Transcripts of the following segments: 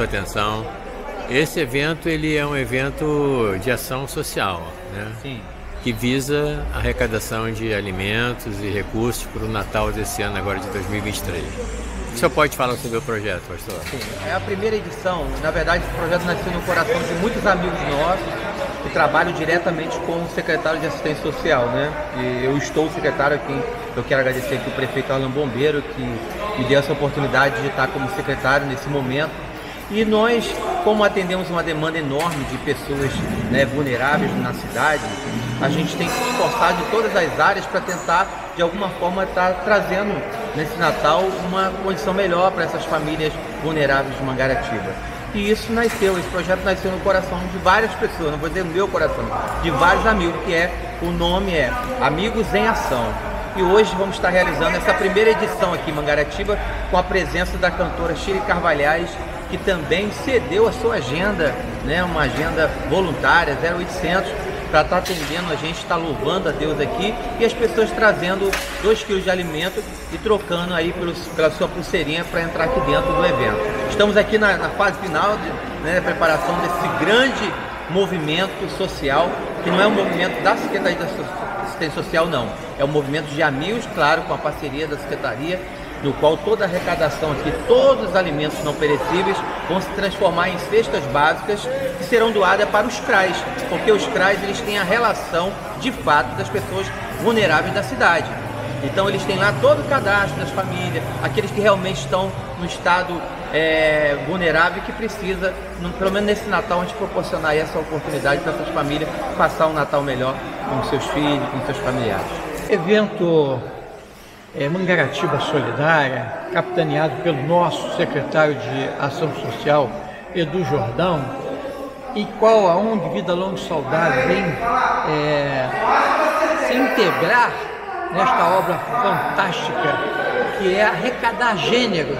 sua atenção. Esse evento ele é um evento de ação social, né? Sim. que visa a arrecadação de alimentos e recursos para o Natal desse ano agora de 2023. O senhor pode falar sobre o projeto, pastor? Sim, é a primeira edição. Na verdade, esse projeto nasceu no coração de muitos amigos nossos que trabalham diretamente com o secretário de assistência social, né? E eu estou o secretário aqui. Eu quero agradecer aqui o prefeito Alan Bombeiro que me deu essa oportunidade de estar como secretário nesse momento. E nós, como atendemos uma demanda enorme de pessoas né, vulneráveis na cidade, a gente tem que se esforçar de todas as áreas para tentar, de alguma forma, estar trazendo nesse Natal uma condição melhor para essas famílias vulneráveis de Mangaratiba. E isso nasceu, esse projeto nasceu no coração de várias pessoas, não vou dizer no meu coração, de vários amigos, que é, o nome é Amigos em Ação. E hoje vamos estar realizando essa primeira edição aqui em Mangaratiba com a presença da cantora Shiri Carvalhais, que também cedeu a sua agenda, né, uma agenda voluntária, 0800, para estar atendendo a gente, está louvando a Deus aqui e as pessoas trazendo 2 quilos de alimento e trocando aí pelos, pela sua pulseirinha para entrar aqui dentro do evento. Estamos aqui na, na fase final de né, preparação desse grande movimento social, que não é um movimento da Secretaria da Assistência Social, não. É um movimento de amigos, claro, com a parceria da Secretaria no qual toda a arrecadação aqui, todos os alimentos não perecíveis vão se transformar em cestas básicas que serão doadas para os CRAs, porque os CRAs eles têm a relação de fato das pessoas vulneráveis da cidade. Então eles têm lá todo o cadastro das famílias, aqueles que realmente estão no estado é, vulnerável que precisa, no, pelo menos nesse Natal, a gente proporcionar essa oportunidade para essas famílias passar um Natal melhor com seus filhos, com seus familiares. Evento é, Mangaratiba Solidária, capitaneado pelo nosso secretário de Ação Social, Edu Jordão, em qual a ONG Vida Longa e Saudável vem é, se integrar nesta obra fantástica que é arrecadar gêneros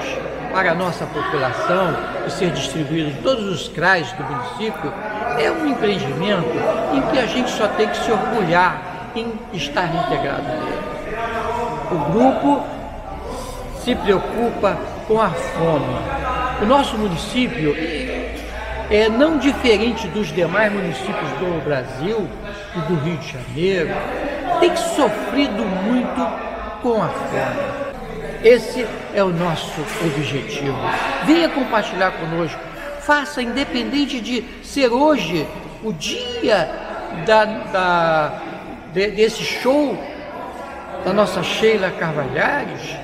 para a nossa população e ser distribuído em todos os CRAs do município, é um empreendimento em que a gente só tem que se orgulhar em estar integrado nele. O grupo se preocupa com a fome. O nosso município é não diferente dos demais municípios do Brasil e do Rio de Janeiro, tem sofrido muito com a fome. Esse é o nosso objetivo. Venha compartilhar conosco. Faça, independente de ser hoje o dia da, da, de, desse show da nossa Sheila Carvalhares,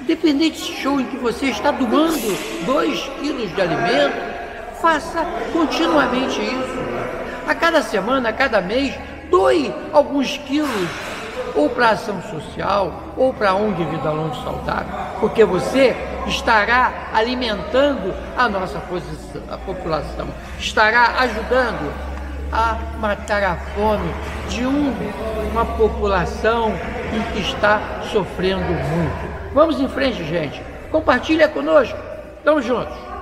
independente desse show em que você está doando 2 quilos de alimento, faça continuamente isso. A cada semana, a cada mês, doe alguns quilos, ou para ação social, ou para a ONG Vida Longa e Saudável, porque você estará alimentando a nossa a população, estará ajudando a matar a fome de um, uma população que está sofrendo muito. Vamos em frente, gente. Compartilha conosco. Tamo juntos.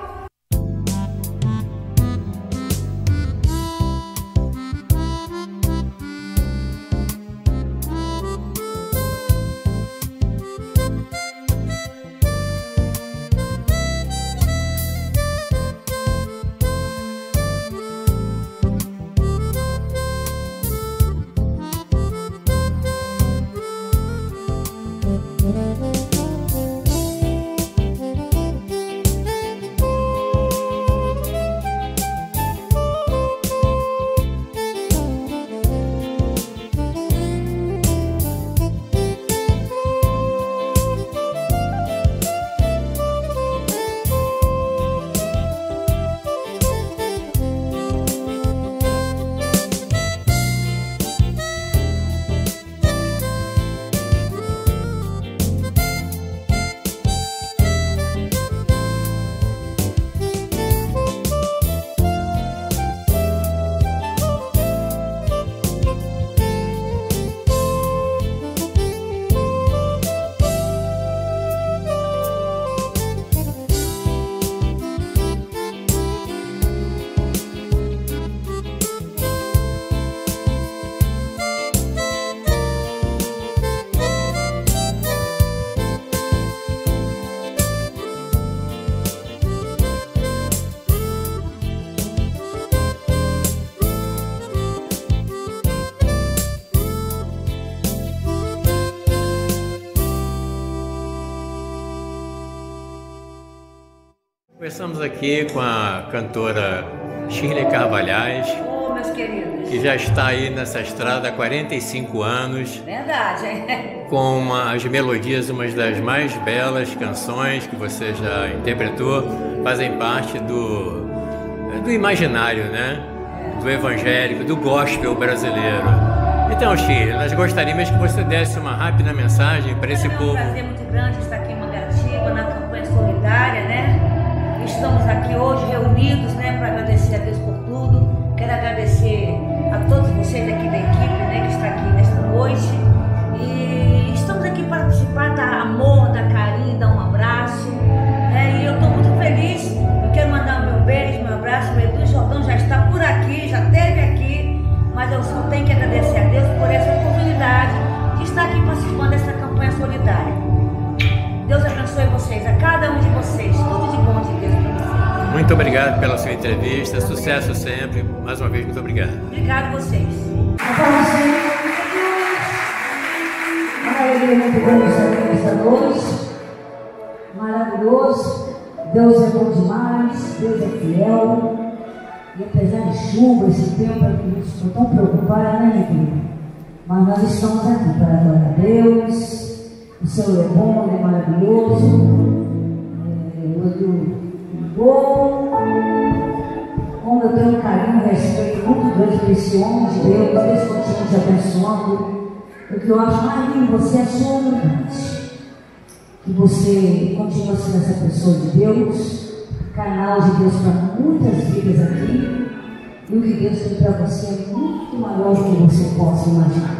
Conversamos aqui com a cantora Shirley Carvalhais. Oh, meus queridos. Que já está aí nessa estrada há 45 anos. Verdade, hein? Com uma, as melodias, umas das mais belas canções que você já interpretou, fazem parte do, do imaginário, né? Do evangélico, do gospel brasileiro. Então, Shirley, nós gostaríamos que você desse uma rápida mensagem para esse povo. É um prazer muito grande estar aqui em Mangaratiba, na campanha solidária? Estamos aqui hoje reunidos né, para agradecer a Deus por tudo. Quero agradecer a todos vocês aqui da equipe né, que está aqui nesta noite. E estamos aqui para participar da amor, da carinho, dar um abraço. Né, e eu estou muito feliz. Eu quero mandar meu beijo, meu abraço. O Edu Jordão já está por aqui, já esteve aqui. Mas eu só tenho que agradecer a Deus por essa oportunidade de estar aqui participando dessa campanha solidária. Muito obrigado pela sua entrevista. Sucesso sempre. Mais uma vez, muito obrigado. Obrigado a vocês. Muito nesta noite. Maravilhoso. Deus é bom demais. Deus é fiel. E apesar de chuva, esse tempo gente ficou tão preocupada, né, igreja? Mas nós estamos aqui para adorar a Deus. O Senhor é bom, Ele é maravilhoso. Ligou. Como eu tenho um carinho e respeito muito grande por esse homem de Deus, Deus continua te abençoando. O que eu acho mais lindo você é a sua humildade. Que você continua sendo essa pessoa de Deus, canal de Deus para muitas vidas aqui. E o que Deus tem para você é muito maior do que você possa imaginar.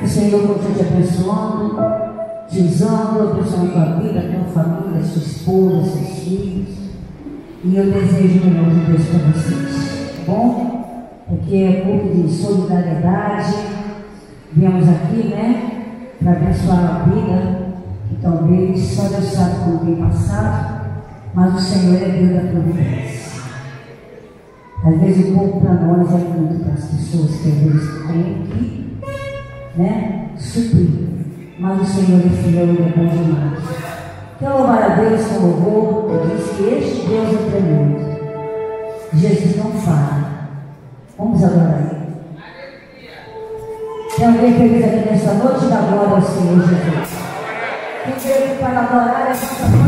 O Senhor continua te abençoando, te usando, abençoando a tua vida, a tua família, sua esposa, seus filhos. E eu desejo o melhor de Deus para vocês. Tá bom? Porque é pouco de solidariedade. Viemos aqui, né? Para abençoar a vida, que talvez só Deus sabe como tem passado, mas o Senhor é Deus da providência. Às vezes o pouco para nós é muito para as pessoas que às vezes têm que né, suprir. Mas o Senhor é fiel e é bom demais. Quero louvar a Deus com louvor, eu disse que este Deus é tremendo. Jesus não fala. Vamos adorar Ele. Tem alguém feliz aqui nesta noite da glória ao Senhor Jesus. Quem veio para adorar essa noite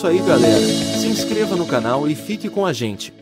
isso aí, galera. Se inscreva no canal e fique com a gente.